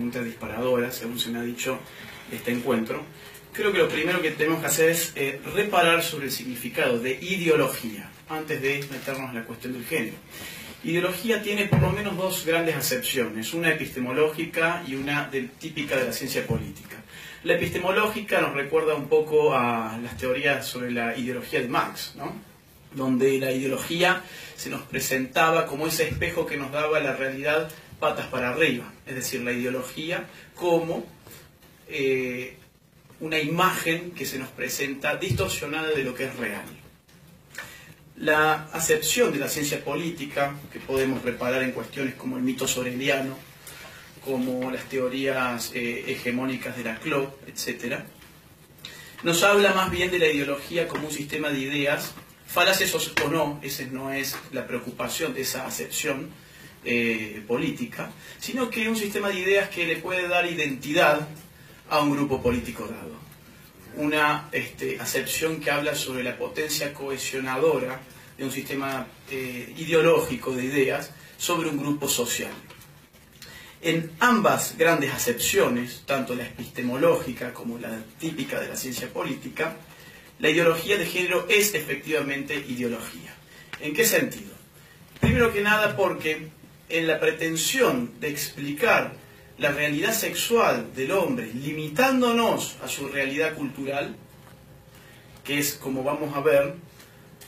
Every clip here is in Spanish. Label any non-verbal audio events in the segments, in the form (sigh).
pregunta disparadora, según se me ha dicho este encuentro. Creo que lo primero que tenemos que hacer es eh, reparar sobre el significado de ideología, antes de meternos en la cuestión del género. Ideología tiene por lo menos dos grandes acepciones, una epistemológica y una típica de la ciencia política. La epistemológica nos recuerda un poco a las teorías sobre la ideología de Marx, donde la ideología se nos presentaba como ese espejo que nos daba la realidad patas para arriba, es decir, la ideología como eh, una imagen que se nos presenta distorsionada de lo que es real. La acepción de la ciencia política, que podemos reparar en cuestiones como el mito soreliano, como las teorías eh, hegemónicas de la CLO, etc., nos habla más bien de la ideología como un sistema de ideas, falaces o no, esa no es la preocupación de esa acepción eh, política, sino que un sistema de ideas que le puede dar identidad a un grupo político dado una este, acepción que habla sobre la potencia cohesionadora de un sistema eh, ideológico de ideas sobre un grupo social. En ambas grandes acepciones, tanto la epistemológica como la típica de la ciencia política, la ideología de género es efectivamente ideología. ¿En qué sentido? Primero que nada porque en la pretensión de explicar la realidad sexual del hombre, limitándonos a su realidad cultural, que es, como vamos a ver,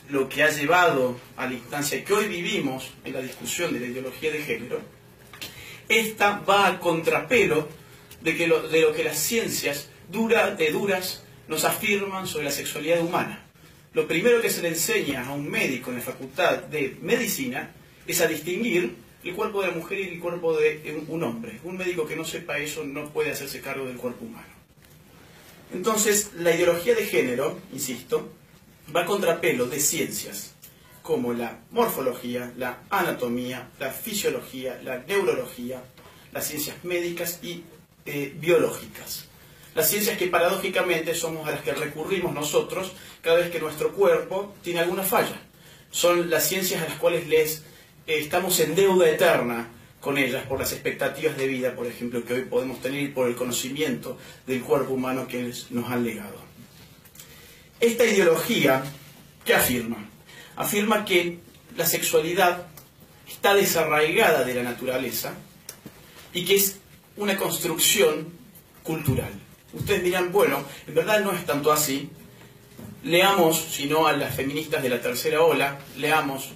lo que ha llevado a la instancia que hoy vivimos en la discusión de la ideología de género, esta va al contrapelo de, que lo, de lo que las ciencias de duras nos afirman sobre la sexualidad humana. Lo primero que se le enseña a un médico en la facultad de medicina es a distinguir el cuerpo de la mujer y el cuerpo de un hombre. Un médico que no sepa eso no puede hacerse cargo del cuerpo humano. Entonces, la ideología de género, insisto, va a contrapelo de ciencias como la morfología, la anatomía, la fisiología, la neurología, las ciencias médicas y eh, biológicas. Las ciencias que paradójicamente somos a las que recurrimos nosotros cada vez que nuestro cuerpo tiene alguna falla. Son las ciencias a las cuales les estamos en deuda eterna con ellas por las expectativas de vida, por ejemplo, que hoy podemos tener y por el conocimiento del cuerpo humano que nos han legado. Esta ideología, ¿qué afirma? Afirma que la sexualidad está desarraigada de la naturaleza y que es una construcción cultural. Ustedes dirán, bueno, en verdad no es tanto así. Leamos, si no a las feministas de la tercera ola, leamos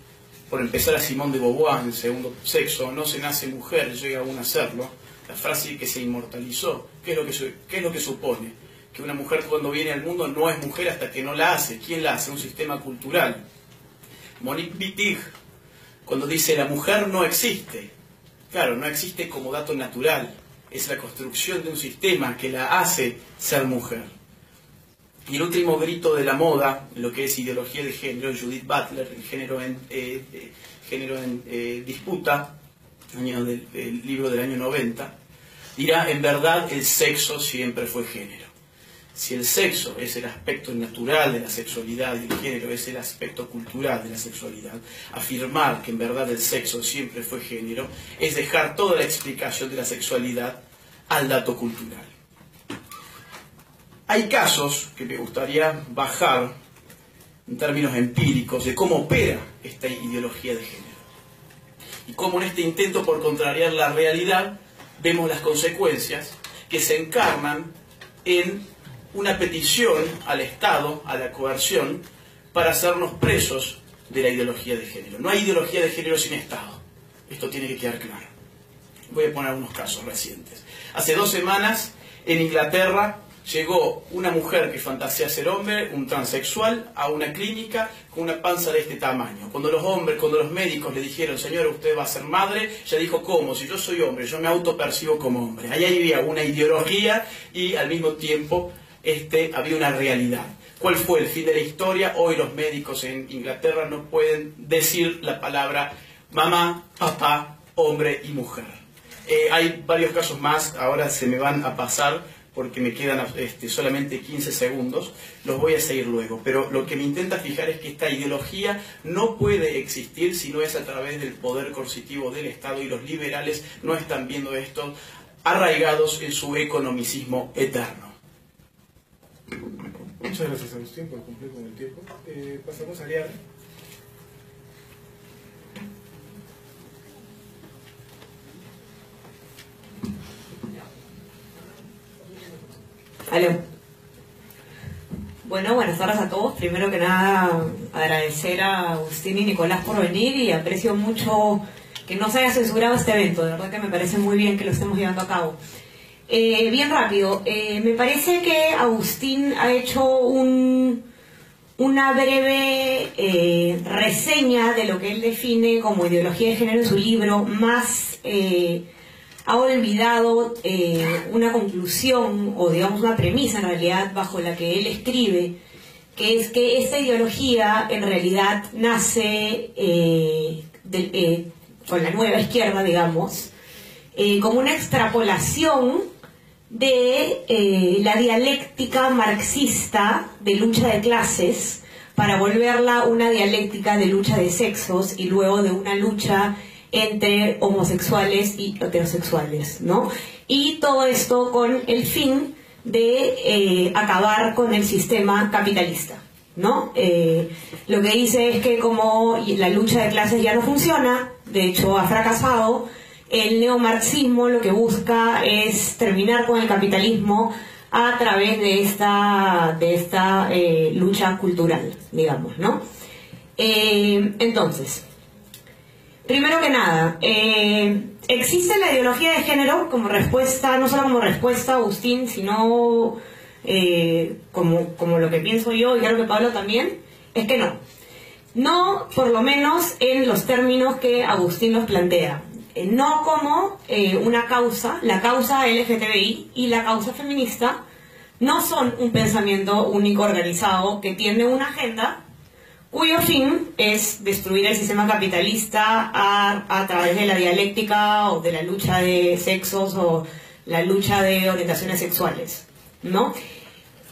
por empezar a Simón de Beauvoir en segundo sexo, no se nace mujer, llega aún a serlo, la frase que se inmortalizó, ¿qué es lo que, qué es lo que supone? Que una mujer cuando viene al mundo no es mujer hasta que no la hace. ¿Quién la hace? Un sistema cultural. Monique Wittig, cuando dice la mujer no existe, claro, no existe como dato natural, es la construcción de un sistema que la hace ser mujer. Y el último grito de la moda, lo que es ideología de género, Judith Butler, género en, eh, eh, eh, disputa, del, el libro del año 90, dirá, en verdad el sexo siempre fue género. Si el sexo es el aspecto natural de la sexualidad y el género es el aspecto cultural de la sexualidad, afirmar que en verdad el sexo siempre fue género es dejar toda la explicación de la sexualidad al dato cultural. Hay casos que me gustaría bajar en términos empíricos de cómo opera esta ideología de género. Y cómo en este intento por contrariar la realidad vemos las consecuencias que se encarnan en una petición al Estado, a la coerción, para hacernos presos de la ideología de género. No hay ideología de género sin Estado. Esto tiene que quedar claro. Voy a poner algunos casos recientes. Hace dos semanas, en Inglaterra, llegó una mujer que fantasea ser hombre, un transexual, a una clínica con una panza de este tamaño. Cuando los hombres, cuando los médicos le dijeron, señora, usted va a ser madre, ella dijo, ¿cómo? Si yo soy hombre, yo me autopercibo como hombre. Ahí había una ideología y al mismo tiempo este, había una realidad. ¿Cuál fue el fin de la historia? Hoy los médicos en Inglaterra no pueden decir la palabra mamá, papá, hombre y mujer. Eh, hay varios casos más, ahora se me van a pasar porque me quedan este, solamente 15 segundos, los voy a seguir luego. Pero lo que me intenta fijar es que esta ideología no puede existir si no es a través del poder coercitivo del Estado y los liberales no están viendo esto arraigados en su economicismo eterno. Muchas gracias Agustín por cumplir con el tiempo. Eh, pasamos a Liara. Aló. Bueno, buenas tardes a todos. Primero que nada, agradecer a Agustín y Nicolás por venir y aprecio mucho que no se haya censurado este evento. De verdad que me parece muy bien que lo estemos llevando a cabo. Eh, bien rápido, eh, me parece que Agustín ha hecho un, una breve eh, reseña de lo que él define como ideología de género en su libro, más ha olvidado una conclusión o digamos una premisa en realidad bajo la que él escribe, que es que esta ideología en realidad nace con la nueva izquierda, digamos, como una extrapolación de eh, la dialéctica marxista de lucha de clases para volverla una dialéctica de lucha de sexos y luego de una lucha entre homosexuales y heterosexuales, ¿no? Y todo esto con el fin de eh, acabar con el sistema capitalista, ¿no? Eh, lo que dice es que como la lucha de clases ya no funciona, de hecho ha fracasado, el neomarxismo lo que busca es terminar con el capitalismo a través de esta, de esta eh, lucha cultural, digamos, ¿no? Entonces, primero que nada, eh, existe la ideología de género como respuesta, no solo como respuesta Agustín, sino como, como lo que pienso yo y creo que Pablo también, es que no. No, por lo menos en los términos que Agustín los plantea. Eh, no como eh, una causa, la causa LGTBI y la causa feminista no son un pensamiento único organizado que tiene una agenda cuyo fin es destruir el sistema capitalista a, través de la dialéctica o de la lucha de sexos o la lucha de orientaciones sexuales, ¿no?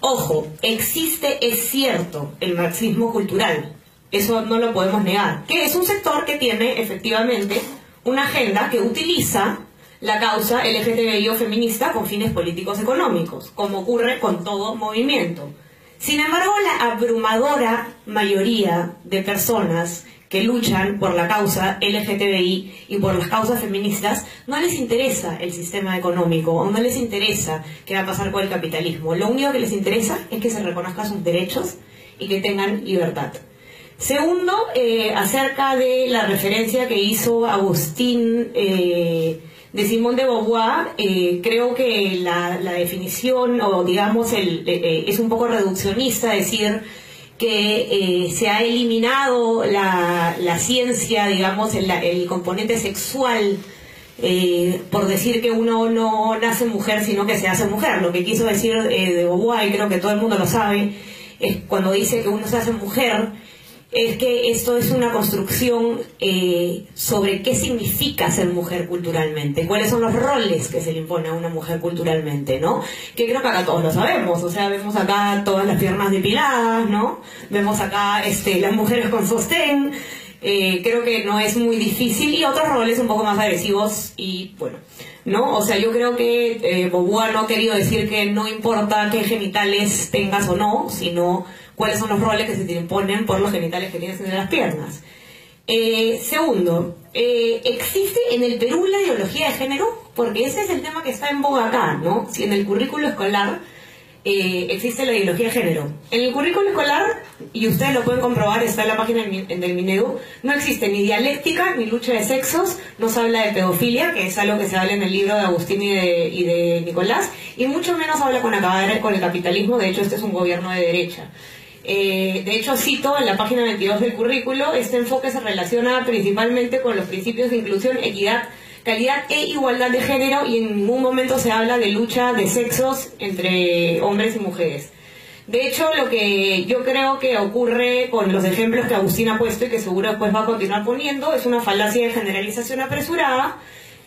Ojo, existe, es cierto, el marxismo cultural, eso no lo podemos negar, que es un sector que tiene efectivamente una agenda que utiliza la causa LGTBI o feminista con fines políticos económicos, como ocurre con todo movimiento. Sin embargo, la abrumadora mayoría de personas que luchan por la causa LGTBI y por las causas feministas no les interesa el sistema económico o no les interesa qué va a pasar con el capitalismo. Lo único que les interesa es que se reconozcan sus derechos y que tengan libertad. Segundo, eh, acerca de la referencia que hizo Agustín eh, de Simón de Beauvoir, eh, creo que la, definición, o digamos, es un poco reduccionista decir que se ha eliminado la, ciencia, digamos, el, el componente sexual, por decir que uno no nace mujer, sino que se hace mujer. Lo que quiso decir de Beauvoir, y creo que todo el mundo lo sabe, es cuando dice que uno se hace mujer, es que esto es una construcción eh, sobre qué significa ser mujer culturalmente, cuáles son los roles que se le impone a una mujer culturalmente, ¿no? Que creo que acá todos lo sabemos, o sea, vemos acá todas las piernas depiladas, ¿no? Vemos acá este, las mujeres con sostén, eh, creo que no es muy difícil, y otros roles un poco más agresivos y bueno. ¿No? O sea, yo creo que eh, no ha querido decir que no importa qué genitales tengas o no, sino cuáles son los roles que se te imponen por los genitales que tienes en las piernas. Eh, segundo, eh, ¿existe en el Perú la ideología de género? Porque ese es el tema que está en boga acá, ¿no? Si en el currículo escolar eh, existe la ideología de género. En el currículo escolar, y ustedes lo pueden comprobar, está en la página del Minedu, no existe ni dialéctica ni lucha de sexos, no se habla de pedofilia, que es algo que se habla en el libro de Agustín y de, y de Nicolás, y mucho menos habla con acabar con el capitalismo, de hecho este es un gobierno de derecha. Eh, de hecho, cito en la página 22 del currículo, este enfoque se relaciona principalmente con los principios de inclusión, equidad, calidad e igualdad de género y en ningún momento se habla de lucha de sexos entre hombres y mujeres. De hecho, lo que yo creo que ocurre con los ejemplos que Agustín ha puesto y que seguro después va a continuar poniendo es una falacia de generalización apresurada,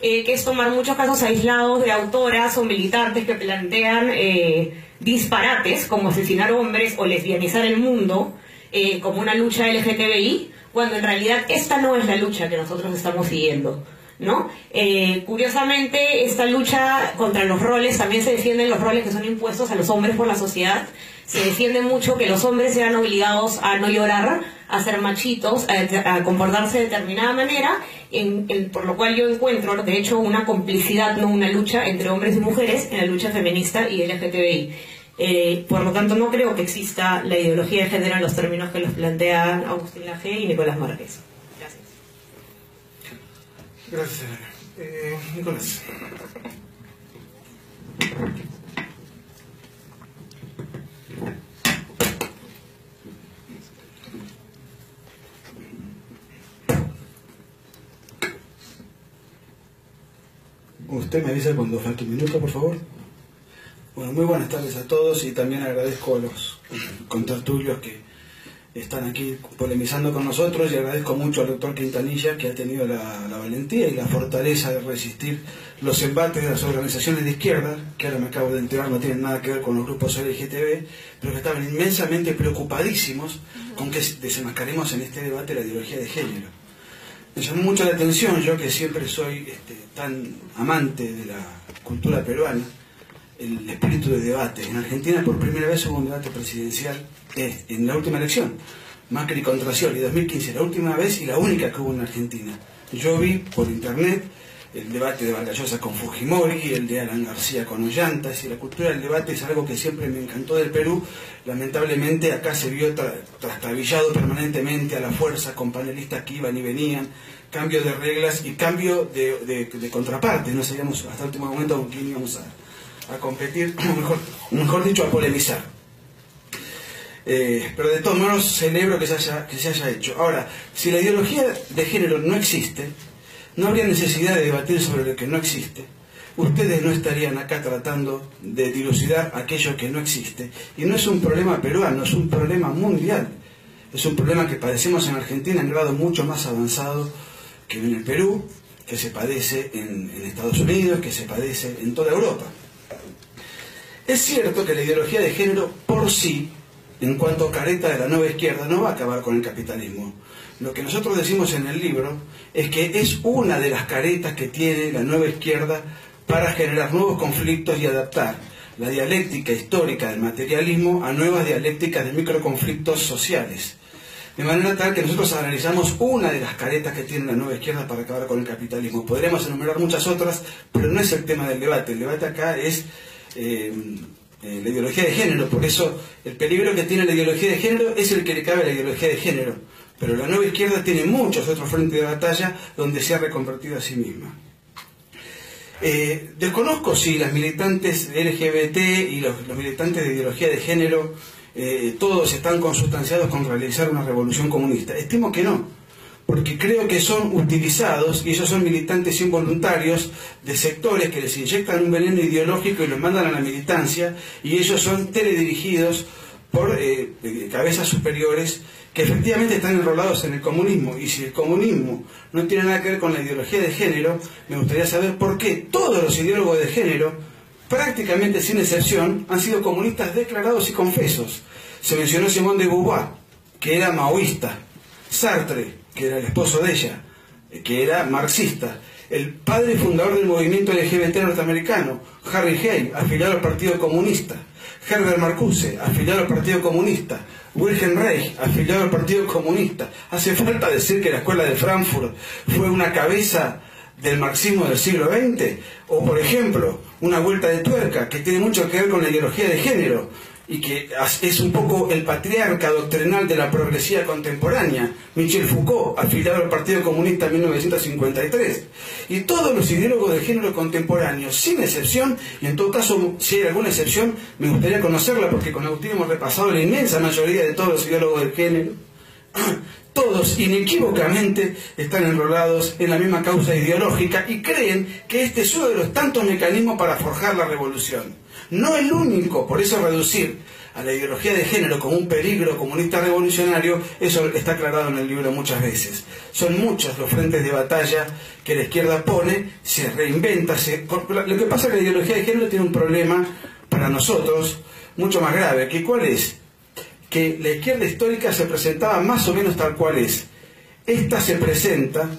eh, que es tomar muchos casos aislados de autoras o militantes que plantean... Eh, disparates como asesinar hombres o lesbianizar el mundo eh, como una lucha LGTBI, cuando en realidad esta no es la lucha que nosotros estamos siguiendo. ¿no? Eh, curiosamente, esta lucha contra los roles, también se defienden los roles que son impuestos a los hombres por la sociedad. Se defiende mucho que los hombres sean obligados a no llorar, a ser machitos, a, comportarse de determinada manera, por lo cual yo encuentro, de hecho, una complicidad, no una lucha entre hombres y mujeres en la lucha feminista y LGTBI. Eh, por lo tanto, no creo que exista la ideología de género en los términos que los plantean Agustín Laje y Nicolás Márquez. Gracias, eh, Nicolás. Usted me avisa cuando falte un minuto, por favor. Bueno, muy buenas tardes a todos y también agradezco a los contertulios que están aquí polemizando con nosotros y agradezco mucho al doctor Quintanilla que ha tenido la, valentía y la fortaleza de resistir los embates de las organizaciones de izquierda, que ahora me acabo de enterar no tienen nada que ver con los grupos LGTB, pero que estaban inmensamente preocupadísimos con que desenmascaremos en este debate la ideología de género. Me llamó mucho la atención, yo que siempre soy este, tan amante de la cultura peruana, el espíritu de debate. En Argentina por primera vez hubo un debate presidencial eh, en la última elección, Macri contra Scioli, 2015, la última vez y la única que hubo en Argentina. Yo vi por internet el debate de Vargallosa con Fujimori, el de Alan García con Ollantas, y la cultura del debate es algo que siempre me encantó del Perú. Lamentablemente acá se vio trastabillado permanentemente a la fuerza con panelistas que iban y venían, cambio de reglas y cambio de, de, contrapartes. No sabíamos hasta el último momento con quién íbamos a a competir, (clears throat) mejor, mejor dicho, a polemizar. Eh, pero de todos modos celebro que se, haya, que se haya hecho. Ahora, si la ideología de género no existe, no habría necesidad de debatir sobre lo que no existe. Ustedes no estarían acá tratando de dilucidar aquello que no existe. Y no es un problema peruano, es un problema mundial. Es un problema que padecemos en Argentina en grado mucho más avanzado que en el Perú, que se padece en Estados Unidos, que se padece en toda Europa. Es cierto que la ideología de género por sí, en cuanto careta de la nueva izquierda, no va a acabar con el capitalismo. Lo que nosotros decimos en el libro es que es una de las caretas que tiene la nueva izquierda para generar nuevos conflictos y adaptar la dialéctica histórica del materialismo a nuevas dialécticas de microconflictos sociales. De manera tal que nosotros analizamos una de las caretas que tiene la nueva izquierda para acabar con el capitalismo. Podríamos enumerar muchas otras, pero no es el tema del debate. El debate acá es eh, eh, la ideología de género. Por eso el peligro que tiene la ideología de género es el que le cabe a la ideología de género. Pero la nueva izquierda tiene muchos otros frentes de batalla donde se ha reconvertido a sí misma. Eh, desconozco si las militantes LGBT y los, militantes de ideología de género todos están consustanciados con realizar una revolución comunista. Estimo que no porque creo que son utilizados, y ellos son militantes involuntarios de sectores que les inyectan un veneno ideológico y los mandan a la militancia, y ellos son teledirigidos por eh, cabezas superiores que efectivamente están enrolados en el comunismo. Y si el comunismo no tiene nada que ver con la ideología de género, me gustaría saber por qué todos los ideólogos de género, prácticamente sin excepción, han sido comunistas declarados y confesos. Se mencionó Simón de Beauvoir, que era maoísta, Sartre, que era el esposo de ella, que era marxista, el padre fundador del movimiento LGBT norteamericano, Harry Hay, afiliado al Partido Comunista, Herbert Marcuse, afiliado al Partido Comunista, Wilhelm Reich, afiliado al Partido Comunista. Hace falta decir que la Escuela de Frankfurt fue una cabeza del marxismo del siglo XX, o por ejemplo, una vuelta de tuerca que tiene mucho que ver con la ideología de género, y que es un poco el patriarca doctrinal de la progresía contemporánea, Michel Foucault, afiliado al Partido Comunista en 1953. Y todos los ideólogos de género contemporáneos, sin excepción, y en todo caso, si hay alguna excepción, me gustaría conocerla porque con Agustín hemos repasado la inmensa mayoría de todos los ideólogos de género, (clears throat) todos inequívocamente están enrolados en la misma causa ideológica y creen que este es uno de los tantos mecanismos para forjar la revolución. No el único, por eso reducir a la ideología de género como un peligro comunista revolucionario, eso está aclarado en el libro muchas veces. Son muchos los frentes de batalla que la izquierda pone, se reinventa. Se... Lo que pasa es que la ideología de género tiene un problema para nosotros mucho más grave, que cuál es? Que la izquierda histórica se presentaba más o menos tal cual es. Esta se presenta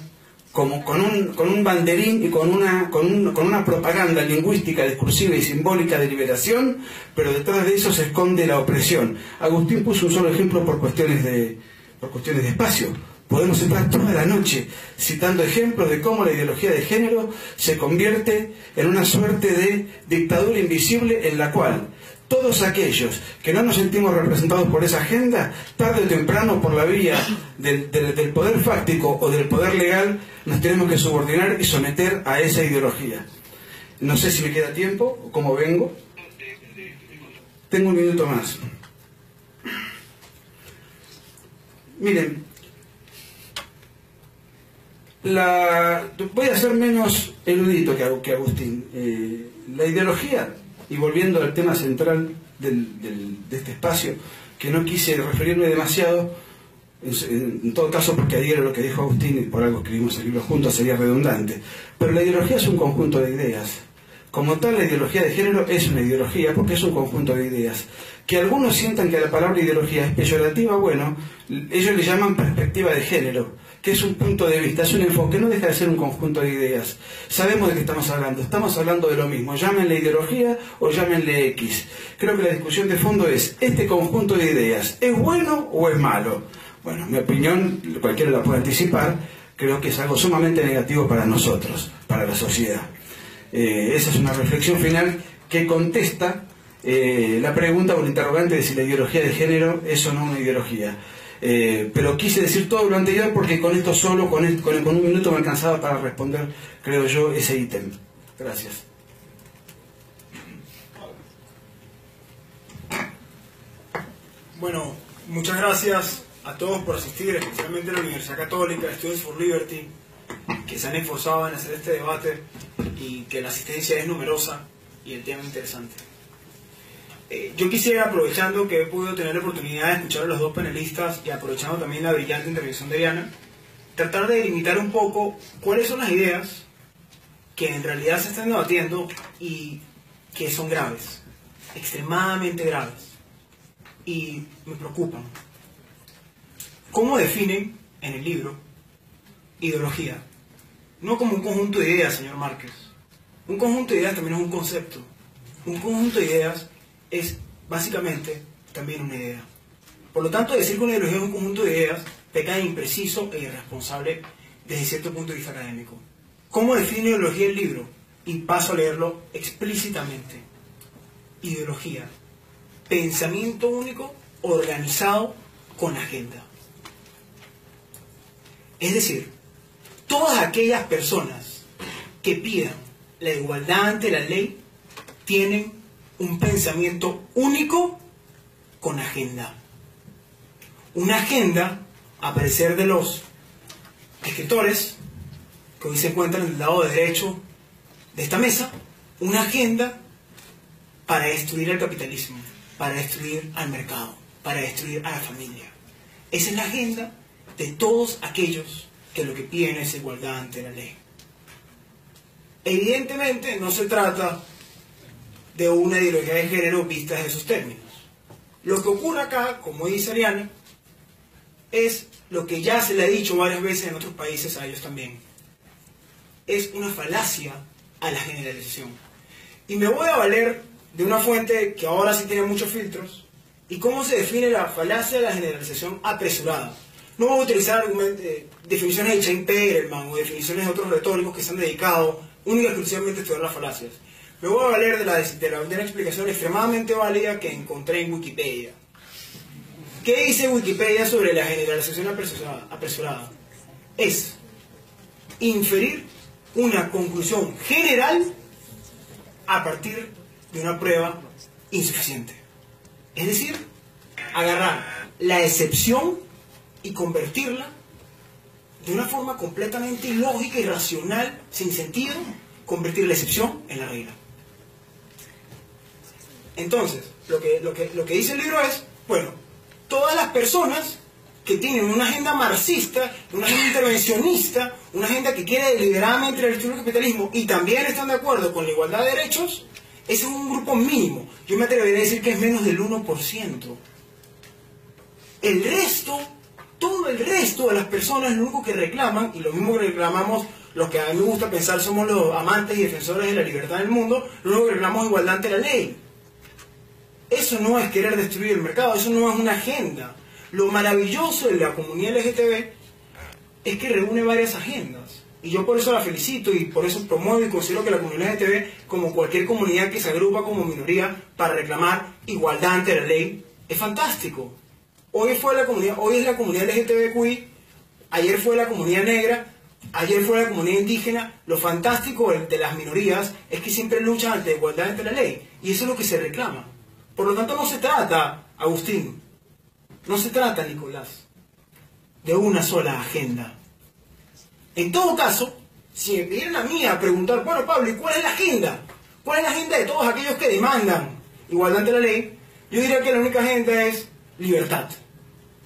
como con un, con un banderín y con una, con, un- con una propaganda lingüística, discursiva y simbólica de liberación, pero detrás de eso se esconde la opresión. Agustín puso un solo ejemplo por cuestiones de, por cuestiones de espacio. Podemos estar toda la noche citando ejemplos de cómo la ideología de género se convierte en una suerte de dictadura invisible en la cual todos aquellos que no nos sentimos representados por esa agenda, tarde o temprano por la vía del, poder fáctico o del poder legal, nos tenemos que subordinar y someter a esa ideología. No sé si me queda tiempo o cómo vengo. Tengo un minuto más. Miren, la, voy a ser menos erudito que Agustín. Eh, la ideología, y volviendo al tema central de este espacio, que no quise referirme demasiado, en, en todo caso porque adhiero a lo que dijo Agustín y por algo escribimos el libro juntos, sería redundante. Pero la ideología es un conjunto de ideas. Como tal, la ideología de género es una ideología porque es un conjunto de ideas. Que algunos sientan que la palabra ideología es peyorativa, bueno, ellos le llaman perspectiva de género, que es un punto de vista, es un enfoque, no deja de ser un conjunto de ideas. Sabemos de qué estamos hablando, estamos hablando de lo mismo, llámenle ideología o llámenle X. Creo que la discusión de fondo es, ¿este conjunto de ideas es bueno o es malo? Bueno, mi opinión, cualquiera la puede anticipar, creo que es algo sumamente negativo para nosotros, para la sociedad. Eh, esa es una reflexión final que contesta eh, la pregunta o el interrogante de si la ideología de género es o no una ideología. Eh, pero quise decir todo lo anterior porque con esto solo, con, con un minuto me alcanzaba para responder, creo yo, ese ítem. Gracias. Bueno, muchas gracias a todos por asistir, especialmente a la Universidad Católica, Students for Liberty, que se han esforzado en hacer este debate y que la asistencia es numerosa y el tema interesante. Eh, yo quisiera, aprovechando que he podido tener la oportunidad de escuchar a los dos panelistas y aprovechando también la brillante intervención de Diana, tratar de delimitar un poco cuáles son las ideas que en realidad se están debatiendo y que son graves, extremadamente graves y me preocupan. ¿Cómo definen en el libro ideología? No como un conjunto de ideas, señor Márquez. Un conjunto de ideas también es un concepto. Un conjunto de ideas es básicamente también una idea. Por lo tanto, decir que una ideología es un conjunto de ideas peca de impreciso e irresponsable desde cierto punto de vista académico. ¿Cómo define ideología el libro? Y paso a leerlo explícitamente. Ideología pensamiento único organizado con agenda. Es decir, todas aquellas personas que pidan la igualdad ante la ley tienen un pensamiento único con agenda. Una agenda, a parecer de los escritores que hoy se encuentran en el lado derecho de esta mesa, una agenda para destruir el capitalismo, para destruir al mercado, para destruir a la familia. Esa es la agenda de todos aquellos que lo que piden es igualdad ante la ley. Evidentemente no se trata de una ideología de género vista desde esos términos. Lo que ocurre acá, como dice Ariane, es lo que ya se le ha dicho varias veces en otros países a ellos también. Es una falacia a la generalización. Y me voy a valer de una fuente que ahora sí tiene muchos filtros. ¿Y cómo se define la falacia de la generalización apresurada? No voy a utilizar eh, definiciones de Chain Perelman o definiciones de otros retóricos que se han dedicado única y exclusivamente a estudiar las falacias. Me voy a valer de, la, de, la- explicación extremadamente válida que encontré en Wikipedia. ¿Qué dice Wikipedia sobre la generalización apresurada? apresurada? Es inferir una conclusión general a partir de una prueba insuficiente. Es decir, agarrar la excepción y convertirla de una forma completamente ilógica, irracional, sin sentido, convertir la excepción en la regla. Entonces, lo que, dice el libro es, bueno, todas las personas que tienen una agenda marxista, una agenda intervencionista, una agenda que quiere deliberadamente el capitalismo y también están de acuerdo con la igualdad de derechos, ese es un grupo mínimo. Yo me atrevería a decir que es menos del 1%. El resto todo el resto de las personas lo único que reclaman, y lo mismo que reclamamos los que a mí me gusta pensar somos los amantes y defensores de la libertad del mundo, lo único que reclamamos es igualdad ante la ley. Eso no es querer destruir el mercado, eso no es una agenda. Lo maravilloso de la comunidad LGTB es que reúne varias agendas. Y yo por eso la felicito y por eso promuevo y considero que la comunidad LGTB, como cualquier comunidad que se agrupa como minoría para reclamar igualdad ante la ley, es fantástico. Hoy, fue la comunidad, hoy es la comunidad LGTBQI, ayer fue la comunidad negra, ayer fue la comunidad indígena. Lo fantástico de las minorías es que siempre luchan ante igualdad ante la ley. Y eso es lo que se reclama. Por lo tanto, no se trata, Agustín, no se trata, Nicolás, de una sola agenda. En todo caso, si me pidieran a mí a preguntar, bueno, Pablo, ¿y cuál es la agenda? ¿Cuál es la agenda de todos aquellos que demandan igualdad ante la ley? Yo diría que la única agenda es libertad.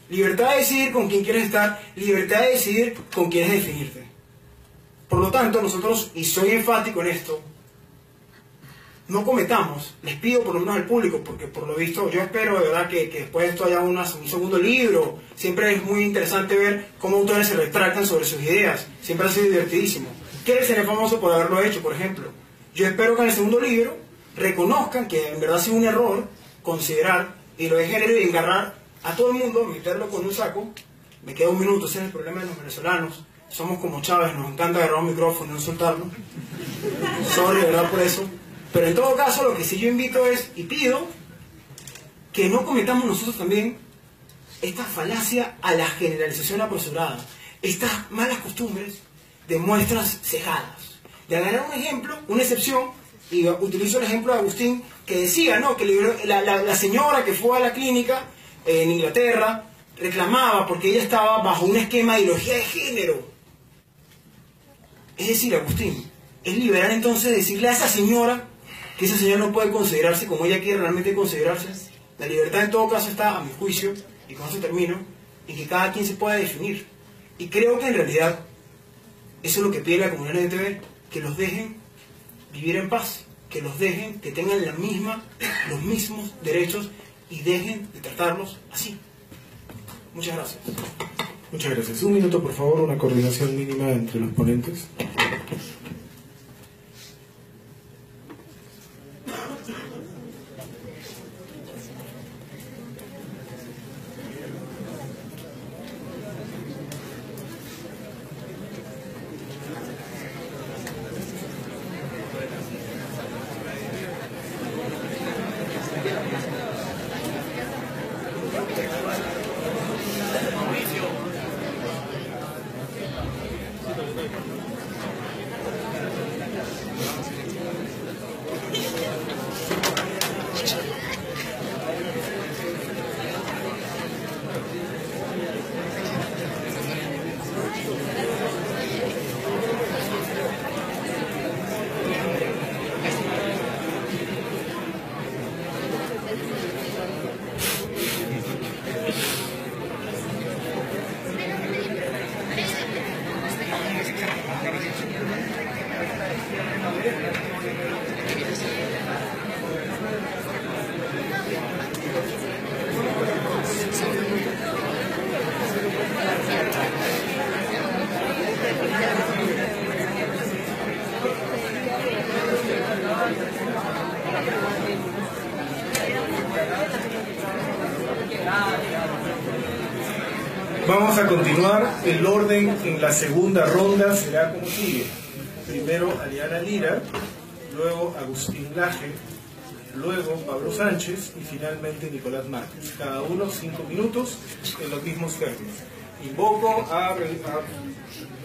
Libertad de decidir con quién quieres estar, libertad de decidir con quién es definirte. Por lo tanto, nosotros, y soy enfático en esto, no cometamos, les pido por lo menos al público, porque por lo visto yo espero de verdad que, después de esto haya un segundo libro, siempre es muy interesante ver cómo autores se retractan sobre sus ideas, siempre ha sido divertidísimo. ¿Quiere ser famoso por haberlo hecho, por ejemplo? Yo espero que en el segundo libro reconozcan que en verdad ha sido un error considerar y lo de género y engarrar a todo el mundo, meterlo con un saco, me queda un minuto, ese es el problema de los venezolanos, somos como Chávez, nos encanta agarrar un micrófono y no soltarlo. Sorry, ¿verdad? Por eso. Pero en todo caso, lo que sí yo invito es, y pido, que no cometamos nosotros también esta falacia a la generalización apresurada, estas malas costumbres de muestras cegadas. De agarrar un ejemplo, una excepción, y utilizo el ejemplo de Agustín, que decía, ¿no? Que la, la señora que fue a la clínica en Inglaterra reclamaba porque ella estaba bajo un esquema de ideología de género. Es decir, Agustín, es liberal entonces decirle a esa señora que esa señora no puede considerarse como ella quiere realmente considerarse. La libertad en todo caso está, a mi juicio, y con eso termino, en que cada quien se pueda definir. Y creo que en realidad eso es lo que pide la comunidad LGTB, que los dejen vivir en paz, que los dejen, que tengan los mismos derechos y dejen de tratarlos así. Muchas gracias. Muchas gracias. Un minuto, por favor, una coordinación mínima entre los ponentes. Vamos a continuar. El orden en la segunda ronda será como sigue. Primero Ariana Lira, luego Agustín Laje, luego Pablo Sánchez y finalmente Nicolás Márquez. Cada uno cinco minutos en los mismos términos. Invoco a, a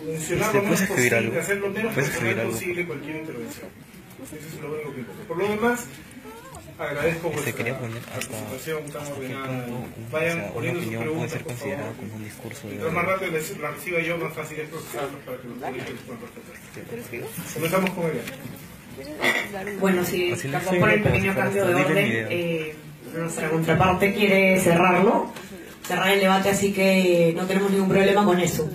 mencionar lo menos posible, hacer lo menos posible cualquier intervención. Eso es lo único que invoco. Por lo demás, agradezco vuestra quería poner hasta, participación tan hasta punto un- Vayan o sea, poniendo una sus opinión puede preguntas, ser por considerada favor. como un discurso de Mientras más rápido les- la reciba yo, más fácil es procesarlos para que los públicos puedan respetar. Comenzamos con ella. Bueno, perdón les por el pequeño cambio de orden, eh, nuestra contraparte quiere cerrarlo, cerrar el debate, así que no tenemos ningún problema con eso.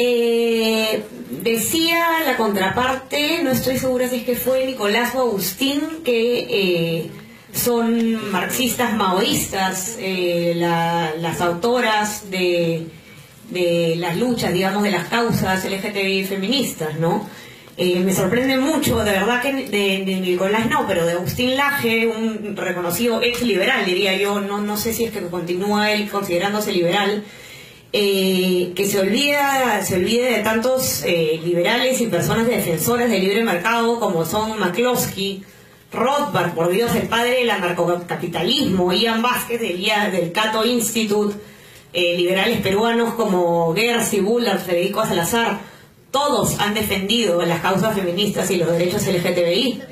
Eh, decía la contraparte, no estoy segura si es que fue Nicolás o Agustín, que eh, son marxistas maoístas, eh, la- las autoras de de las luchas, digamos, de las causas LGTBI feministas, ¿no? Eh, me sorprende mucho, de verdad que de, de, Nicolás no, pero de Agustín Laje, un reconocido ex liberal, diría yo, no, no sé si es que continúa él considerándose liberal, eh, que se olvida, se olvide de tantos eh, liberales y personas defensoras del libre mercado como son McCloskey, Rothbard, por Dios, el padre del anarcocapitalismo, Ian Vázquez del, del Cato Institute, eh, liberales peruanos como Gersi, Bullard, Federico Salazar, todos han defendido las causas feministas y los derechos LGTBI.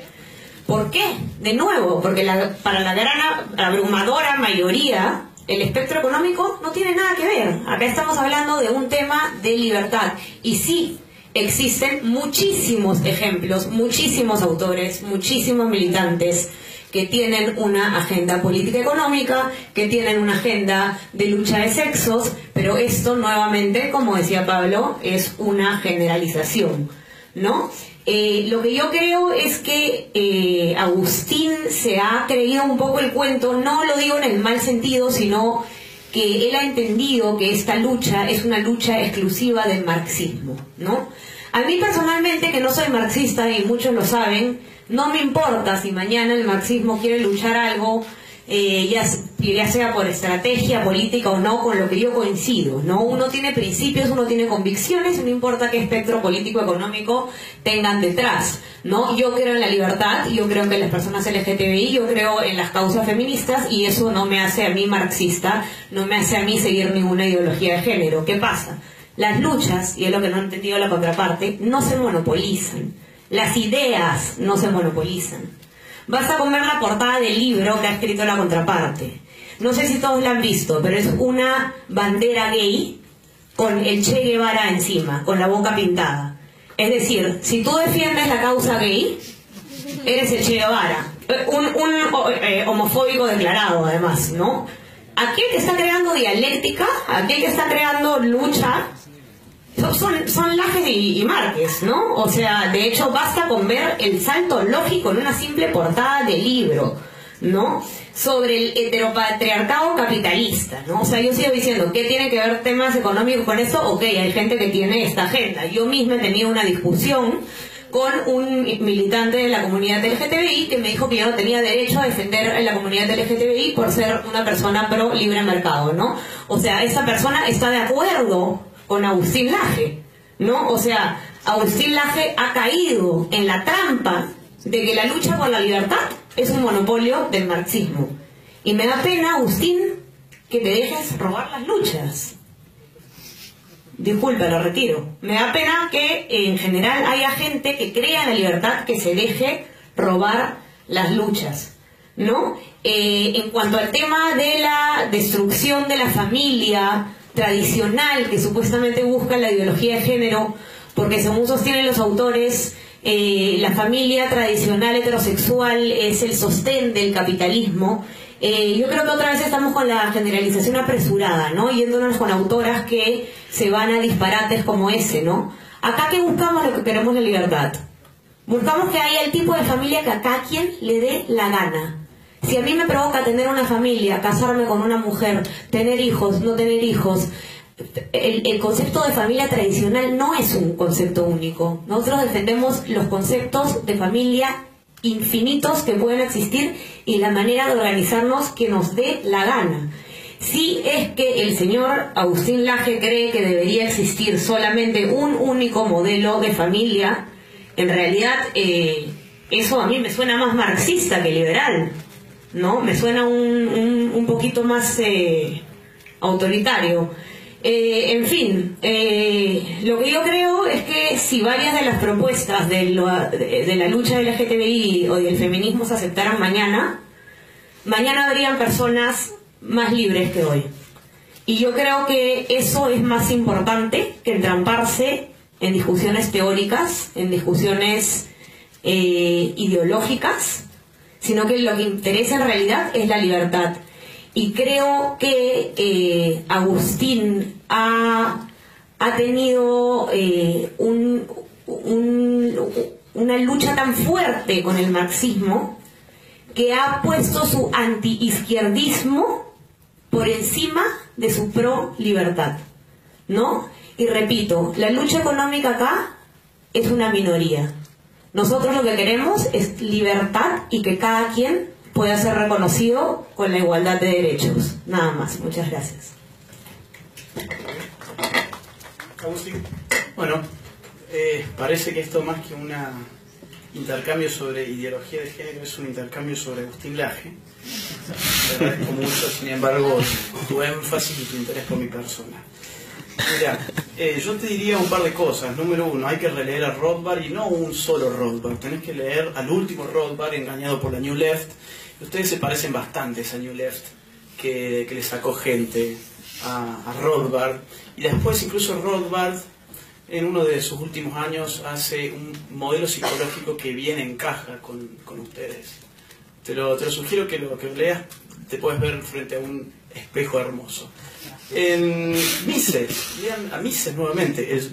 ¿Por qué? De nuevo, porque para la gran abrumadora mayoría el espectro económico no tiene nada que ver. Acá estamos hablando de un tema de libertad. Y sí, existen muchísimos ejemplos, muchísimos autores, muchísimos militantes que tienen una agenda política económica, que tienen una agenda de lucha de sexos, pero esto nuevamente, como decía Pablo, es una generalización, ¿no? Eh, lo que yo creo es que eh, Agustín se ha creído un poco el cuento, no lo digo en el mal sentido, sino que él ha entendido que esta lucha es una lucha exclusiva del marxismo, ¿no? A mí personalmente, que no soy marxista y muchos lo saben, no me importa si mañana el marxismo quiere luchar algo, eh, ya, ya, sea por estrategia política o no, con lo que yo coincido. ¿no? Uno tiene principios, uno tiene convicciones, no importa qué espectro político económico tengan detrás. ¿no? Yo creo en la libertad, yo creo en las personas LGTBI, yo creo en las causas feministas y eso no me hace a mí marxista, no me hace a mí seguir ninguna ideología de género. ¿Qué pasa? Las luchas, y es lo que no ha entendido la contraparte, no se monopolizan las ideas no se monopolizan. Basta con ver la portada del libro que ha escrito la contraparte. No sé si todos la han visto, pero es una bandera gay con el Che Guevara encima, con la boca pintada. Es decir, si tú defiendes la causa gay, eres el Che Guevara. Un, un eh, homofóbico declarado, además, ¿no? Aquel que está creando dialéctica, aquel que está creando lucha, son, son Lajes y, Márquez, ¿no? O sea, de hecho basta con ver el salto lógico en una simple portada de libro, ¿no? Sobre el heteropatriarcado capitalista, ¿no? O sea, yo sigo diciendo, ¿qué tiene que ver temas económicos con eso? Ok, hay gente que tiene esta agenda. Yo misma he tenido una discusión con un militante de la comunidad LGTBI que me dijo que yo no tenía derecho a defender a la comunidad LGTBI por ser una persona pro libre mercado, ¿no? O sea, esa persona está de acuerdo con Agustín Laje, ¿no? O sea, Agustín Laje ha caído en la trampa de que la lucha por la libertad es un monopolio del marxismo. Y me da pena, Agustín, que te dejes robar las luchas. Disculpa, lo retiro. Me da pena que en general haya gente que crea en la libertad que se deje robar las luchas. ¿No? Eh, en cuanto al tema de la destrucción de la familia, tradicional que supuestamente busca la ideología de género, porque según sostienen los autores, eh, la familia tradicional heterosexual es el sostén del capitalismo. Eh, yo creo que otra vez estamos con la generalización apresurada, ¿no? Yéndonos con autoras que se van a disparates como ese, ¿no? Acá que buscamos lo que queremos la libertad. Buscamos que haya el tipo de familia que a cada quien le dé la gana. Si a mí me provoca tener una familia, casarme con una mujer, tener hijos, no tener hijos, el, concepto de familia tradicional no es un concepto único. Nosotros defendemos los conceptos de familia infinitos que pueden existir y la manera de organizarnos que nos dé la gana. Si es que el señor Agustín Laje cree que debería existir solamente un único modelo de familia, en realidad eh, eso a mí me suena más marxista que liberal. ¿No? Me suena un, un, poquito más eh, autoritario. Eh, en fin, eh, lo que yo creo es que si varias de las propuestas de, de, la lucha del LGTBI o del feminismo se aceptaran mañana, mañana habrían personas más libres que hoy. Y yo creo que eso es más importante que entramparse en discusiones teóricas, en discusiones ideológicas, sino que lo que interesa en realidad es la libertad. Y creo que eh, Agustín ha, tenido eh, una lucha tan fuerte con el marxismo que ha puesto su anti-izquierdismo por encima de su pro-libertad. ¿no? Y repito, la lucha económica acá es una minoría. Nosotros lo que queremos es libertad y que cada quien pueda ser reconocido con la igualdad de derechos. Nada más. Muchas gracias. Bueno, eh, parece que esto más que un intercambio sobre ideología de género es un intercambio sobre Agustín Laje. Agradezco mucho, sin embargo, tu énfasis y tu interés por mi persona. Mira, eh, yo te diría un par de cosas. Número uno, hay que releer a Rothbard y no un solo Rothbard. Tenés que leer al último Rothbard, engañado por la New Left. Ustedes se parecen bastante a esa New Left que, le sacó gente a, a Rothbard. Y después incluso Rothbard en uno de sus últimos años hace un modelo psicológico que bien encaja con, con ustedes. Te lo, te lo, sugiero que lo que leas, te puedes ver frente a un espejo hermoso. En Mises, lean a Mises nuevamente, es,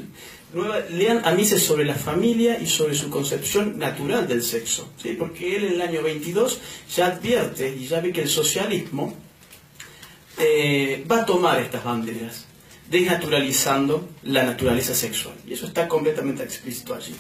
lean a Mises sobre la familia y sobre su concepción natural del sexo, ¿sí? porque él en el año 22 ya advierte y ya ve que el socialismo eh, va a tomar estas banderas desnaturalizando la naturaleza sexual. Y eso está completamente explícito allí.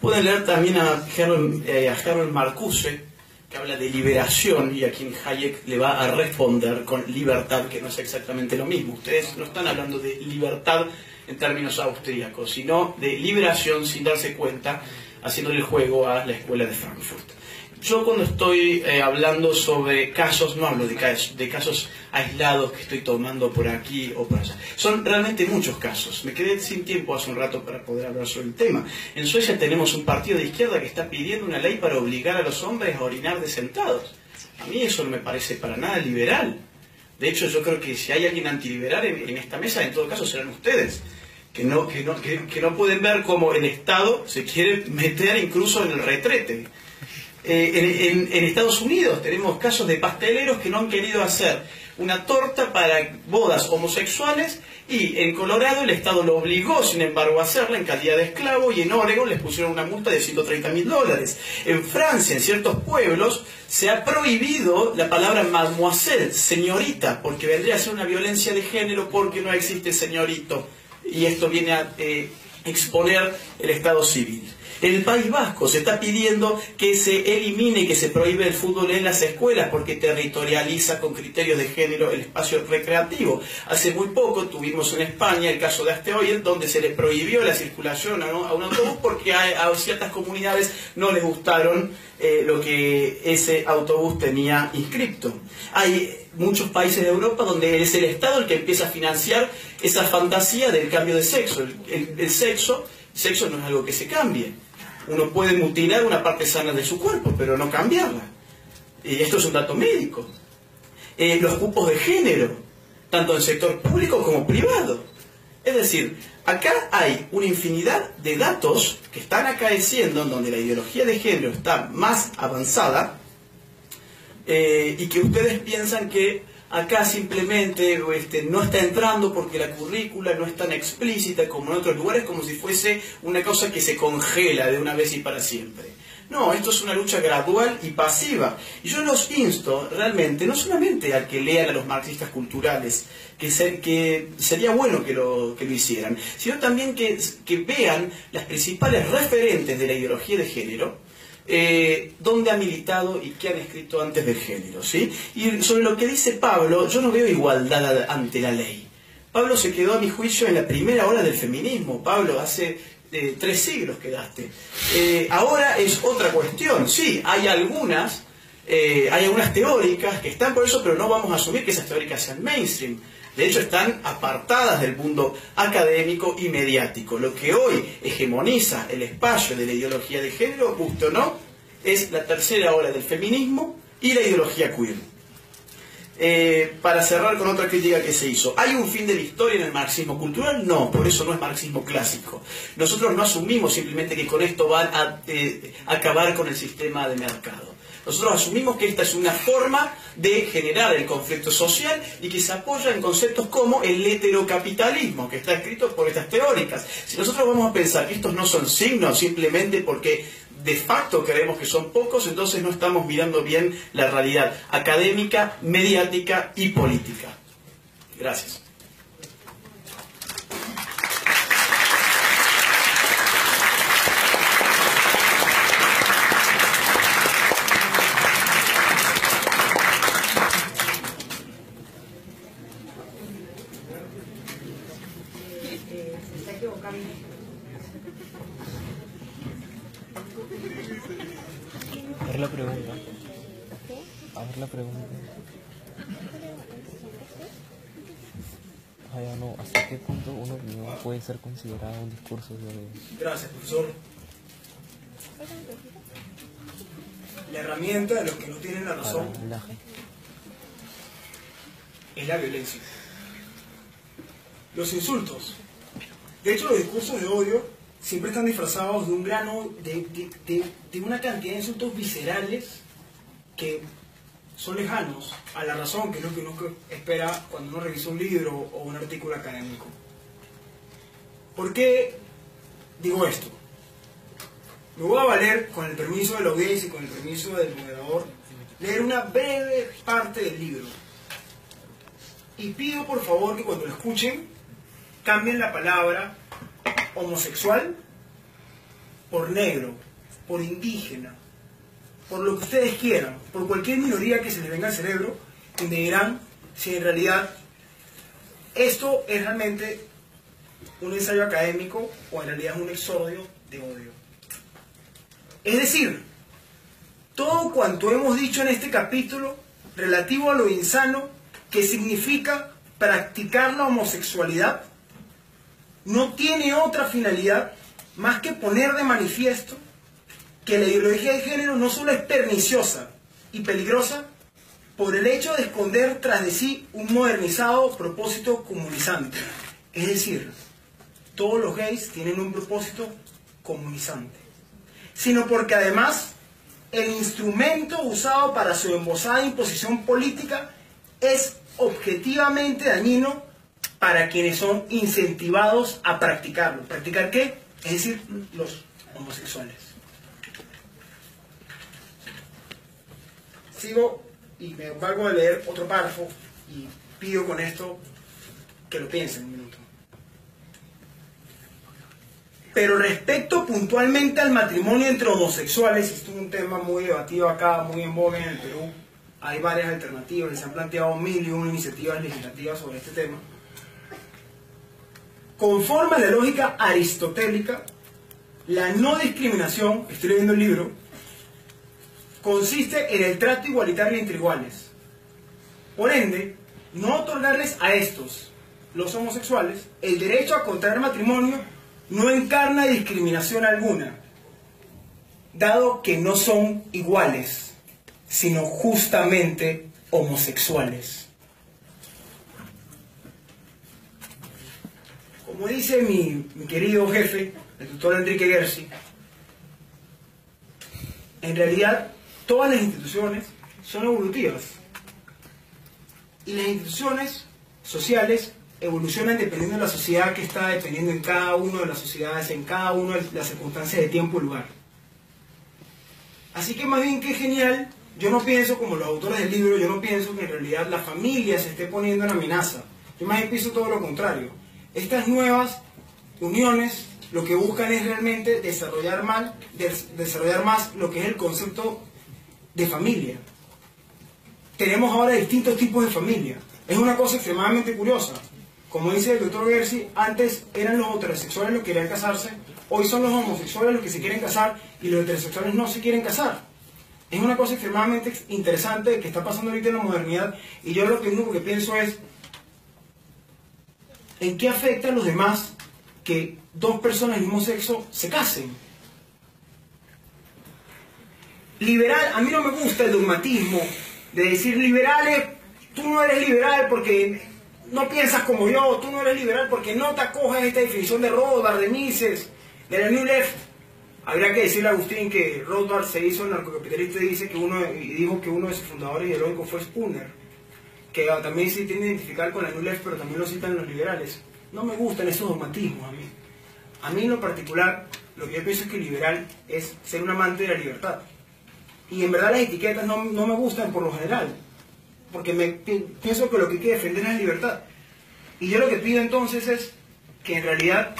Pueden leer también a Harold, eh, a Marcuse, que habla de liberación y a quien Hayek le va a responder con libertad, que no es exactamente lo mismo. Ustedes no están hablando de libertad en términos austríacos, sino de liberación sin darse cuenta, haciéndole el juego a la escuela de Frankfurt. Yo cuando estoy eh, hablando sobre casos, no hablo de casos, aislados que estoy tomando por aquí o por allá. Son realmente muchos casos. Me quedé sin tiempo hace un rato para poder hablar sobre el tema. En Suecia tenemos un partido de izquierda que está pidiendo una ley para obligar a los hombres a orinar de sentados. A mí eso no me parece para nada liberal. De hecho, yo creo que si hay alguien antiliberal en, en esta mesa, en todo caso serán ustedes. Que no, que, no, que no pueden ver cómo el Estado se quiere meter incluso en el retrete. Eh, en, Estados Unidos tenemos casos de pasteleros que no han querido hacer una torta para bodas homosexuales y en Colorado el Estado lo obligó, sin embargo, a hacerla en calidad de esclavo y en Oregon les pusieron una multa de 130 mil dólares. En Francia, en ciertos pueblos, se ha prohibido la palabra mademoiselle, señorita, porque vendría a ser una violencia de género porque no existe señorito. Y esto viene a eh, exponer el Estado civil. En el País Vasco se está pidiendo que se elimine, que se prohíbe el fútbol en las escuelas porque territorializa con criterios de género el espacio recreativo. Hace muy poco tuvimos en España el caso de Asteoyen donde se le prohibió la circulación a un autobús porque a, ciertas comunidades no les gustaron eh, lo que ese autobús tenía inscripto. Hay muchos países de Europa donde es el Estado el que empieza a financiar esa fantasía del cambio de sexo. el sexo, sexo no es algo que se cambie uno puede mutilar una parte sana de su cuerpo, pero no cambiarla. Y esto es un dato médico. Eh, los cupos de género, tanto en el sector público como privado. Es decir, acá hay una infinidad de datos que están acaeciendo en donde la ideología de género está más avanzada eh, y que ustedes piensan que Acá simplemente este, no está entrando porque la currícula no es tan explícita como en otros lugares, como si fuese una cosa que se congela de una vez y para siempre. No, esto es una lucha gradual y pasiva. Y yo los insto realmente, no solamente a que lean a los marxistas culturales, que, sería bueno que lo, que lo hicieran, sino también que vean las principales referentes de la ideología de género, eh, dónde ha militado y qué han escrito antes del género. ¿sí? Y sobre lo que dice Pablo, yo no veo igualdad ante la ley. Pablo se quedó, a mi juicio, en la primera hora del feminismo. Pablo, hace eh, tres siglos quedaste. Eh, ahora es otra cuestión. Sí, hay algunas, hay algunas teóricas que están por eso, pero no vamos a asumir que esas teóricas sean mainstream. De hecho, están apartadas del mundo académico y mediático. Lo que hoy hegemoniza el espacio de la ideología de género, justo o no, es la tercera ola del feminismo y la ideología queer. Eh, para cerrar con otra crítica que se hizo, ¿hay un fin de la historia en el marxismo cultural? No, por eso no es marxismo clásico. Nosotros no asumimos simplemente que con esto van a eh, acabar con el sistema de mercado. Nosotros asumimos que esta es una forma de generar el conflicto social y que se apoya en conceptos como el heterocapitalismo, que está escrito por estas teóricas. Si nosotros vamos a pensar que estos no son signos simplemente porque de facto creemos que son pocos, entonces no estamos mirando bien la realidad académica, mediática y política. Gracias. la pregunta. Ah, ya no. ¿Hasta qué punto una opinión puede ser considerada un discurso de odio? Gracias, profesor. La herramienta de los que no tienen la razón es la violencia. Los insultos. De hecho, los discursos de odio siempre están disfrazados de un grano, de, de- de- de una cantidad de insultos viscerales que son lejanos a la razón, que es lo que uno espera cuando uno revisa un libro o un artículo académico. ¿Por qué digo esto? Me voy a valer, con el permiso de la audiencia y con el permiso del moderador, leer una breve parte del libro. Y pido por favor que cuando lo escuchen cambien la palabra homosexual por negro, por indígena, por lo que ustedes quieran, por cualquier minoría que se les venga al cerebro, dirán si en realidad esto es realmente un ensayo académico o en realidad es un exordio de odio. Es decir, todo cuanto hemos dicho en este capítulo relativo a lo insano que significa practicar la homosexualidad no tiene otra finalidad más que poner de manifiesto que la ideología de género no solo es perniciosa y peligrosa por el hecho de esconder tras de sí un modernizado propósito comunizante. Es decir, todos los gays tienen un propósito comunizante, sino porque además el instrumento usado para su embosada imposición política es objetivamente dañino para quienes son incentivados a practicarlo. ¿Practicar qué? Es decir, los homosexuales. Sigo y me valgo de leer otro párrafo y pido con esto que lo piensen un minuto. Pero respecto puntualmente al matrimonio entre homosexuales, esto es un tema muy debatido acá, muy en boga en el Perú. Hay varias alternativas, se han planteado mil y una iniciativas legislativas sobre este tema. Conforme a la lógica aristotélica, la no discriminación, estoy leyendo el libro, consiste en el trato igualitario entre iguales. Por ende, no otorgarles a estos, los homosexuales, el derecho a contraer matrimonio no encarna discriminación alguna, dado que no son iguales, sino justamente homosexuales. Como dice mi, querido jefe, el doctor Enrique Gersi, en realidad todas las instituciones son evolutivas. Y las instituciones sociales evolucionan dependiendo de la sociedad que está, dependiendo en cada una de las sociedades, en cada una de las circunstancias de tiempo y lugar. Así que más bien que genial, yo no pienso como los autores del libro, yo no pienso que en realidad la familia se esté poniendo en amenaza. Yo más bien todo lo contrario. Estas nuevas uniones lo que buscan es realmente desarrollar, mal, des- desarrollar más lo que es el concepto de familia. Tenemos ahora distintos tipos de familia. Es una cosa extremadamente curiosa. Como dice el doctor Gersi, antes eran los heterosexuales los que querían casarse, hoy son los homosexuales los que se quieren casar y los heterosexuales no se quieren casar. Es una cosa extremadamente ex- interesante que está pasando ahorita en la modernidad y yo lo que único que pienso es en qué afecta a los demás que dos personas del mismo sexo se casen. Liberal, a mí no me gusta el dogmatismo de decir liberales, tú no eres liberal porque no piensas como yo, tú no eres liberal porque no te acoges a esta definición de Rothbard, de Mises, de la New Left. Habría que decirle a Agustín que Rothbard se hizo narcocapitalista y dice que uno y dijo que uno de sus fundadores ideológicos fue Spooner, que también se tiene que identificar con la New Left, pero también lo citan los liberales. No me gustan esos dogmatismos a mí. A mí en lo particular, lo que yo pienso es que liberal es ser un amante de la libertad. Y en verdad las etiquetas no, no me gustan por lo general, porque pienso que lo que hay que defender es la libertad. Y yo lo que pido entonces es que en realidad,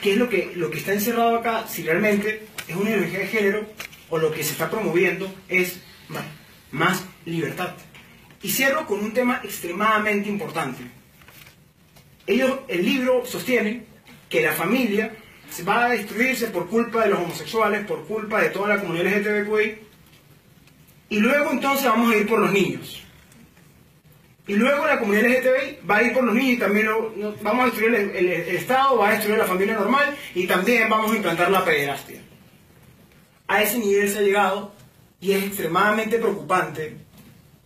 ¿qué es lo que, lo que está encerrado acá? Si realmente es una ideología de género o lo que se está promoviendo es ma- más libertad. Y cierro con un tema extremadamente importante. Ellos, el libro sostiene que la familia va a destruirse por culpa de los homosexuales, por culpa de toda la comunidad LGTBQI, Y luego entonces vamos a ir por los niños. Y luego la comunidad LGTBI va a ir por los niños y también vamos a destruir el, Estado, va a destruir la familia normal y también vamos a implantar la pederastia. A ese nivel se ha llegado y es extremadamente preocupante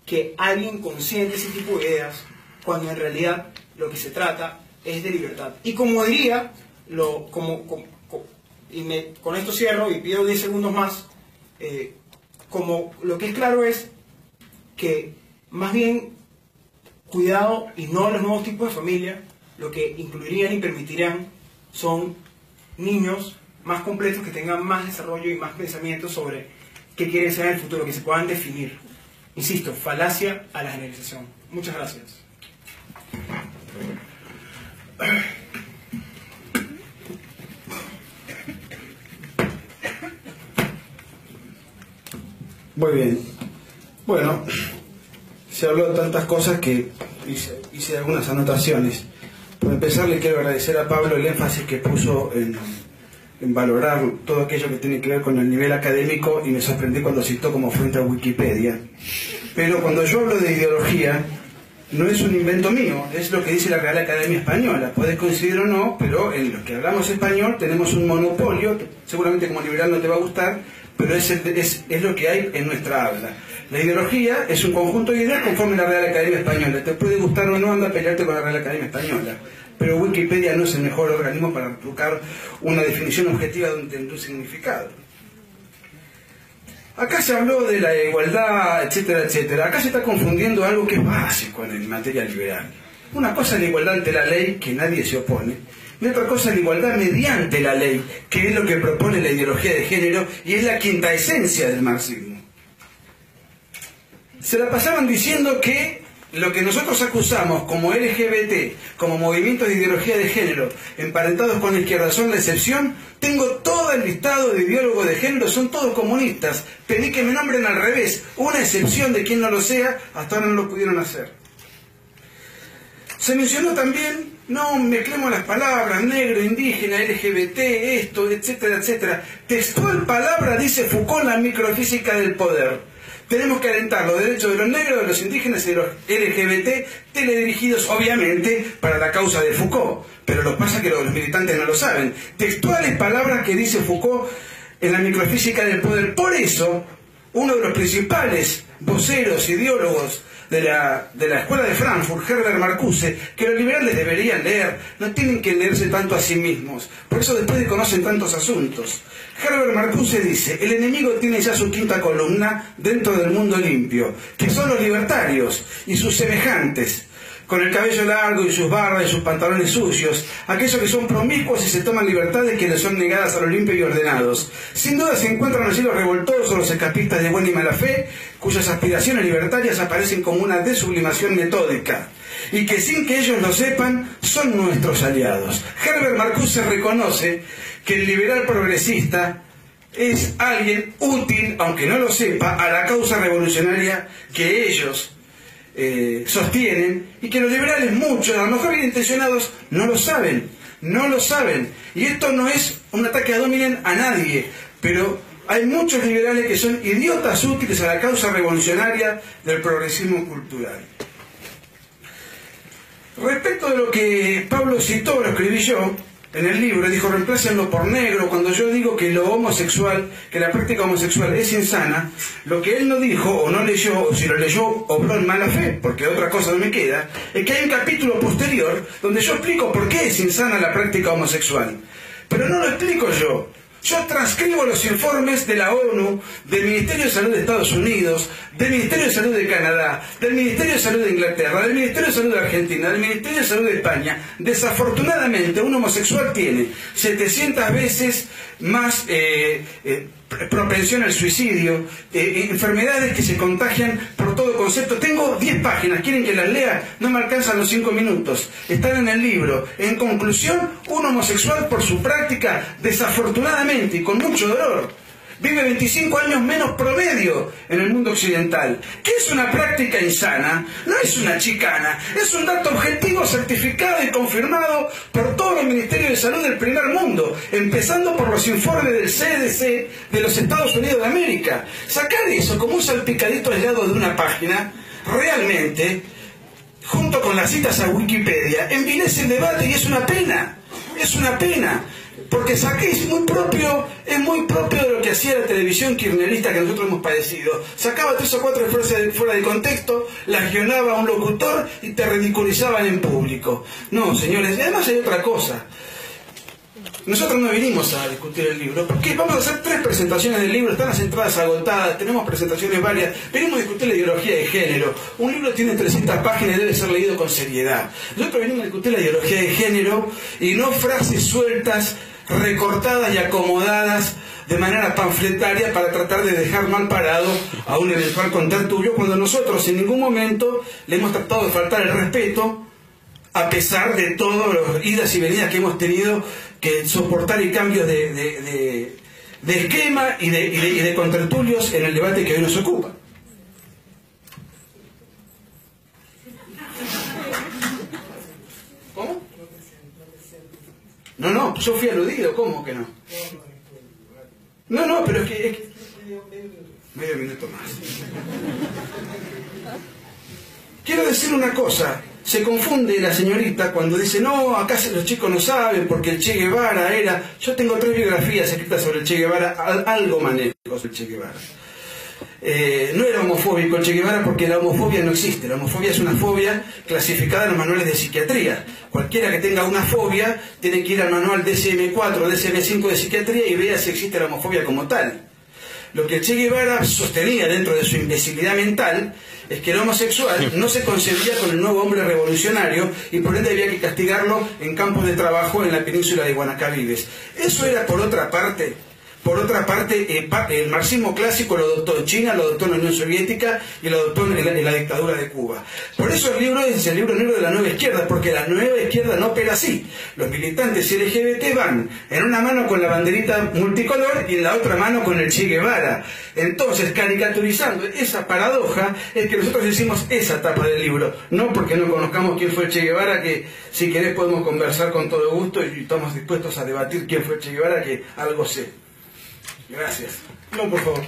que alguien consiente ese tipo de ideas cuando en realidad lo que se trata es de libertad. Y como diría, lo, como, como- co- y me- con esto cierro y pido 10 segundos más, eh, como lo que es claro es que más bien cuidado y no los nuevos tipos de familia, lo que incluirían y permitirían son niños más completos que tengan más desarrollo y más pensamiento sobre qué quieren ser en el futuro, que se puedan definir. Insisto, falacia a la generalización. Muchas gracias. Muy bien. Bueno, se habló de tantas cosas que hice, algunas anotaciones. Por empezar, le quiero agradecer a Pablo el énfasis que puso en, en valorar todo aquello que tiene que ver con el nivel académico y me sorprendí cuando citó como fuente a Wikipedia. Pero cuando yo hablo de ideología, no es un invento mío, es lo que dice la Real Academia Española. Puedes coincidir o no, pero en los que hablamos español tenemos un monopolio, seguramente como liberal no te va a gustar, pero es, lo que hay en nuestra habla. La ideología es un conjunto de ideas conforme la Real Academia Española. Te puede gustar o no, anda a pelearte con la Real Academia Española. Pero Wikipedia no es el mejor organismo para buscar una definición objetiva de un significado. Acá se habló de la igualdad, etcétera, etcétera. Acá se está confundiendo algo que es básico en materia liberal. Una cosa es la igualdad ante la ley, que nadie se opone, y otra cosa la igualdad mediante la ley, que es lo que propone la ideología de género y es la quinta esencia del marxismo. Se la pasaban diciendo que lo que nosotros acusamos como LGBT, como movimientos de ideología de género, emparentados con la izquierda, son la excepción. Tengo todo el listado de ideólogos de género, son todos comunistas. Pedí que me nombren al revés, una excepción de quien no lo sea, hasta ahora no lo pudieron hacer. Se mencionó también, no mezclemos las palabras, negro, indígena, LGBT, esto, etcétera, etcétera. Textual palabra dice Foucault la microfísica del poder. Tenemos que alentar los derechos de los negros, de los indígenas y de los LGBT, teledirigidos obviamente para la causa de Foucault. Pero lo pasa que los militantes no lo saben. Textuales palabras que dice Foucault en la microfísica del poder. Por eso, uno de los principales voceros, ideólogos de la, de la Escuela de Frankfurt, Herbert Marcuse, que los liberales deberían leer, no tienen que leerse tanto a sí mismos. Por eso después de conocen tantos asuntos. Herbert Marcuse dice, el enemigo tiene ya su quinta columna dentro del mundo limpio, que son los libertarios y sus semejantes, con el cabello largo y sus barbas y sus pantalones sucios, aquellos que son promiscuos y se toman libertades que les son negadas a los limpios y ordenados. Sin duda se encuentran allí los revoltosos los escapistas de buena y mala fe, cuyas aspiraciones libertarias aparecen como una desublimación metódica y que sin que ellos lo sepan son nuestros aliados. Herbert Marcuse reconoce que el liberal progresista es alguien útil, aunque no lo sepa, a la causa revolucionaria que ellos eh, sostienen y que los liberales, muchos, a lo mejor bien intencionados, no lo saben, no lo saben. Y esto no es un ataque a dominen a nadie, pero hay muchos liberales que son idiotas útiles a la causa revolucionaria del progresismo cultural. Respecto de lo que Pablo citó, lo escribí yo en el libro, dijo reemplácenlo por negro, cuando yo digo que lo homosexual, que la práctica homosexual es insana, lo que él no dijo o no leyó, o si lo leyó, obró en mala fe, porque otra cosa no me queda, es que hay un capítulo posterior donde yo explico por qué es insana la práctica homosexual. Pero no lo explico yo, yo transcribo los informes de la ONU, del Ministerio de Salud de Estados Unidos, del Ministerio de Salud de Canadá, del Ministerio de Salud de Inglaterra, del Ministerio de Salud de Argentina, del Ministerio de Salud de España. Desafortunadamente, un homosexual tiene 700 veces más eh, eh, propensión al suicidio, eh, enfermedades que se contagian por todo concepto. Tengo 10 páginas, quieren que las lea, no me alcanzan los 5 minutos. Están en el libro. En conclusión, un homosexual por su práctica, desafortunadamente y con mucho dolor, vive 25 años menos promedio en el mundo occidental. ¿Qué es una práctica insana? No es una chicana, es un dato objetivo certificado y confirmado por todos los ministerios de salud del primer mundo, empezando por los informes del CDC de los Estados Unidos de América. Sacar eso como un salpicadito aislado de una página, realmente, junto con las citas a Wikipedia, envilece el debate y es una pena. Es una pena porque saqué es muy propio, es muy propio de lo que hacía la televisión kirchnerista que nosotros hemos padecido. Sacaba tres o cuatro frases fuera de contexto, las guionaba a un locutor y te ridiculizaban en público. No, señores, y además hay otra cosa. Nosotros no vinimos a discutir el libro, porque vamos a hacer tres presentaciones del libro, están las entradas agotadas, tenemos presentaciones varias, venimos a discutir la ideología de género. Un libro tiene 300 páginas y debe ser leído con seriedad. Nosotros venimos a discutir la ideología de género y no frases sueltas recortadas y acomodadas de manera panfletaria para tratar de dejar mal parado a un eventual contertulio cuando nosotros en ningún momento le hemos tratado de faltar el respeto a pesar de todas las idas y venidas que hemos tenido que soportar y cambios de, de- de- esquema y de, y de- y de contertulios en el debate que hoy nos ocupa. No, no, yo fui aludido, ¿cómo que no? No, no, pero es que... Medio minuto más. Quiero decir una cosa, se confunde la señorita cuando dice, no, acá los chicos no saben porque el Che Guevara era... Yo tengo tres biografías escritas sobre el Che Guevara, al- algo manejo sobre el Che Guevara. Eh, no era homofóbico el Che Guevara porque la homofobia no existe. La homofobia es una fobia clasificada en los manuales de psiquiatría. Cualquiera que tenga una fobia tiene que ir al manual DSM-4 o DSM-5 de psiquiatría y vea si existe la homofobia como tal. Lo que Che Guevara sostenía dentro de su imbecilidad mental es que el homosexual no se concebía con el nuevo hombre revolucionario y por ende había que castigarlo en campos de trabajo en la península de Guanacavives. Eso era por otra parte por otra parte, eh, el marxismo clásico lo adoptó en China, lo adoptó en la Unión Soviética y lo adoptó en la, dictadura de Cuba. Por eso el libro es el libro negro de la nueva izquierda, porque la nueva izquierda no opera así. Los militantes LGBT van en una mano con la banderita multicolor y en la otra mano con el Che Guevara. Entonces, caricaturizando esa paradoja, es que nosotros hicimos esa etapa del libro. No porque no conozcamos quién fue el Che Guevara, que si querés podemos conversar con todo gusto y estamos dispuestos a debatir quién fue Che Guevara, que algo sé. Gracias. No, por favor.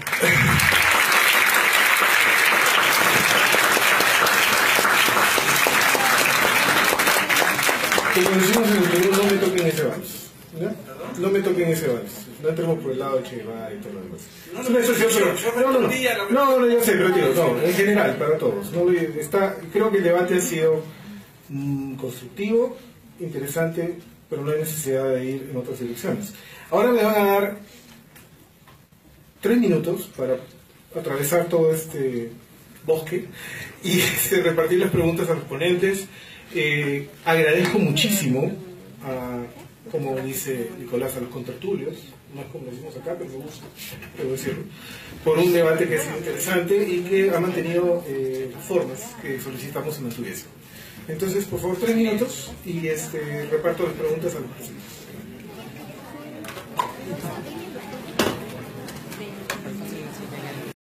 Como decimos en el Perú, no me toquen ese vals. ¿ya? No me toquen ese vals. No entremos por el lado de Che Guevara y todo lo demás. No, Es una excepción, yo- no, no, no. No, no, yo sé, pero digo, no, en general, para todos. No, está, creo que el debate ha sido mm, constructivo, interesante, pero no hay necesidad de ir en otras direcciones. Ahora me van a dar tres minutos para atravesar todo este bosque y (laughs) este, repartir las preguntas a los ponentes. Eh, agradezco muchísimo a, como dice Nicolás, a los contertulios, no es como decimos acá, pero me gusta, debo decirlo, por un debate que ha sido interesante y que ha mantenido eh, las formas que solicitamos se mantuviesen. Entonces, por favor, tres minutos y este, reparto las preguntas a los presentes.